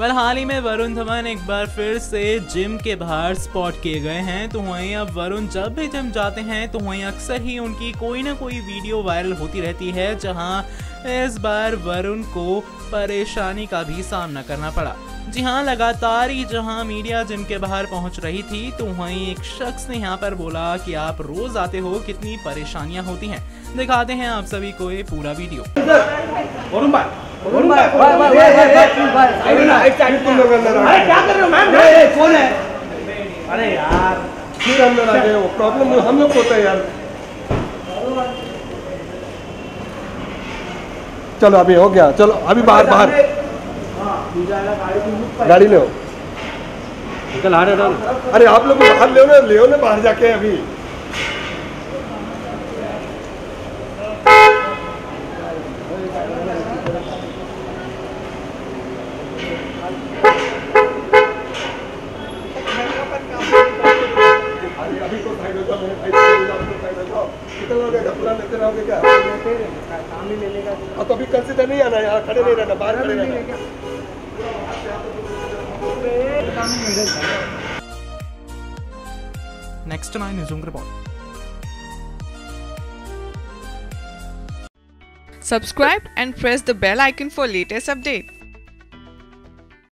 Well हाल ही में वरुण धवन एक बार फिर से जिम के बाहर स्पॉट किए गए हैं तो वहीं अब वरुण जब भी जिम जाते हैं तो वहीं अक्सर ही उनकी कोई ना कोई वीडियो वायरल होती रहती है, जहाँ इस बार वरुण को परेशानी का भी सामना करना पड़ा। जी हाँ लगातार ही जहाँ मीडिया जिम के बाहर पहुँच रही थी तो वहीं एक शख्स ने यहाँ पर बोला कि आप रोज आते हो, कितनी परेशानियाँ होती हैं। दिखाते हैं आप सभी को ये पूरा वीडियो। हो है है चलो अभी हो गया चलो अभी बाहर बाहर गाड़ी ले अरे आप लोग बाहर ले ले ना बाहर जाके अभी अभी तो साइड हो हो तो हो हाँ तो नहीं आना यहाँ खड़े नहीं रहना बाहर खड़े रहना next nine news report Subscribe and press the bell icon for latest update.